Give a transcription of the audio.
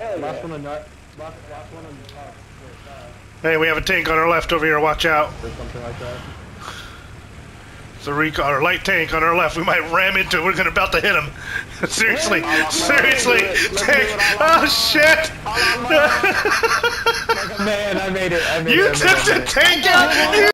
Last one on top. Hey, we have a tank on our left over here. Watch out. Or something like that. It's a recon or light tank on our left. We might ram into. it. We're gonna about to hit him. seriously, seriously, tank. Oh shit! Man, I made it. I made You it. You made it, tank out.